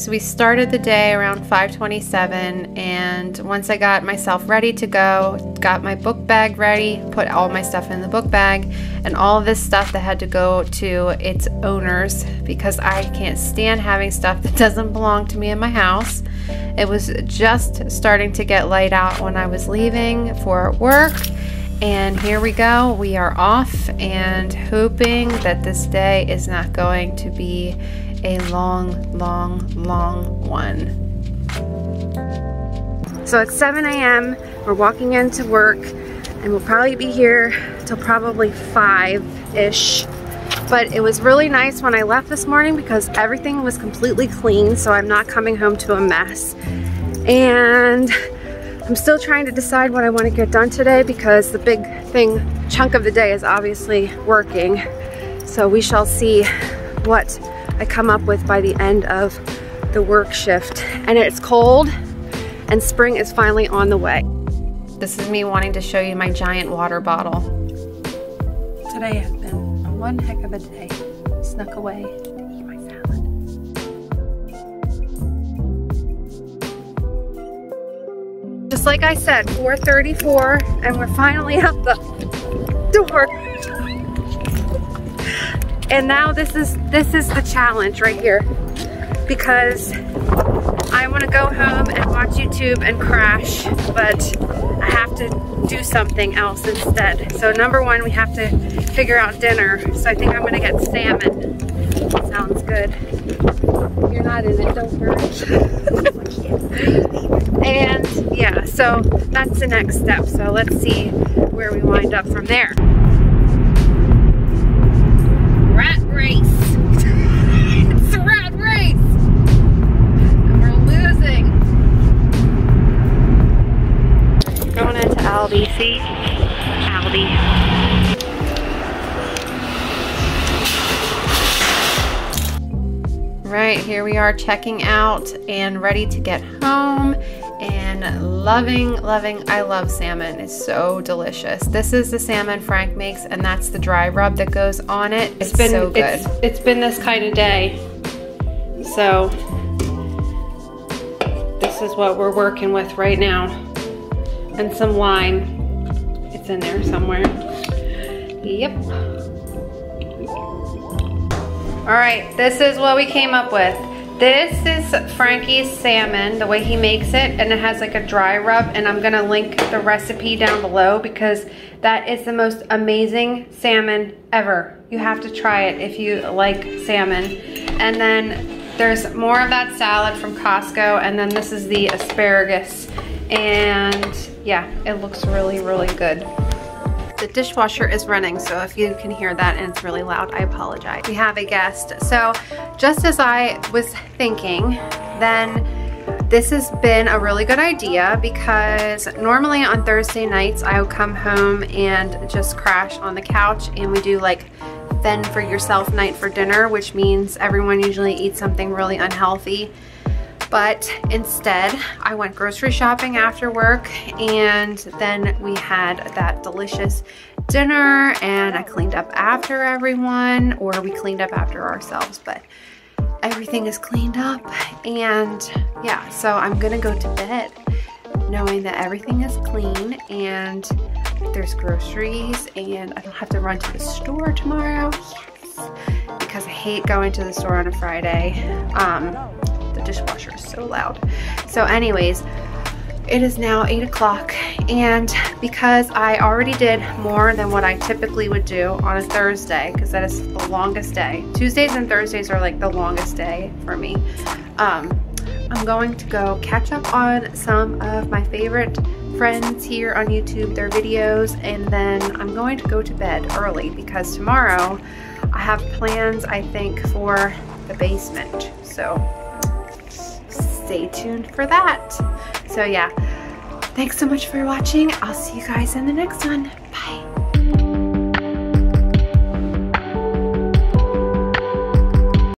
So we started the day around 5:27 and once I got myself ready to go, got my book bag ready, put all my stuff in the book bag and all this stuff that had to go to its owners because I can't stand having stuff that doesn't belong to me in my house. It was just starting to get light out when I was leaving for work and here we go. We are off and hoping that this day is not going to be a long, long, long one. So it's 7 a.m. We're walking into work and we'll probably be here till probably 5-ish. But it was really nice when I left this morning because everything was completely clean so I'm not coming home to a mess. And I'm still trying to decide what I want to get done today because the big thing, chunk of the day is obviously working. So we shall see what I come up with by the end of the work shift. And it's cold and spring is finally on the way. This is me wanting to show you my giant water bottle. Today has been one heck of a day. Snuck away to eat my salad. Just like I said, 4.34 and we're finally out the door. And now this is this is the challenge right here because I want to go home and watch YouTube and crash, but I have to do something else instead. So number one, we have to figure out dinner. So I think I'm gonna get salmon. Sounds good. You're not in it, don't worry. and yeah, so that's the next step. So let's see where we wind up from there Going Aldi. See? Aldi. Right, here we are checking out and ready to get home and loving, loving, I love salmon. It's so delicious. This is the salmon Frank makes and that's the dry rub that goes on it. It's, it's been, so good. It's, it's been this kind of day. So this is what we're working with right now. And some wine. It's in there somewhere. Yep. All right, this is what we came up with. This is Frankie's salmon, the way he makes it, and it has like a dry rub, and I'm gonna link the recipe down below because that is the most amazing salmon ever. You have to try it if you like salmon. And then there's more of that salad from Costco, and then this is the asparagus. And yeah, it looks really, really good. The dishwasher is running, so if you can hear that and it's really loud, I apologize. We have a guest. So just as I was thinking, then this has been a really good idea because normally on Thursday nights I would come home and just crash on the couch and we do like fend for yourself night for dinner, which means everyone usually eats something really unhealthy but instead I went grocery shopping after work and then we had that delicious dinner and I cleaned up after everyone or we cleaned up after ourselves but everything is cleaned up. And yeah so I'm gonna go to bed knowing that everything is clean and there's groceries and I don't have to run to the store tomorrow. Yes because I hate going to the store on a Friday. Um, the dishwasher is so loud. So anyways, it is now 8 o'clock and because I already did more than what I typically would do on a Thursday because that is the longest day. Tuesdays and Thursdays are like the longest day for me. Um, I'm going to go catch up on some of my favorite friends here on YouTube, their videos, and then I'm going to go to bed early because tomorrow I have plans, I think, for the basement. So stay tuned for that. So yeah, thanks so much for watching. I'll see you guys in the next one. Bye.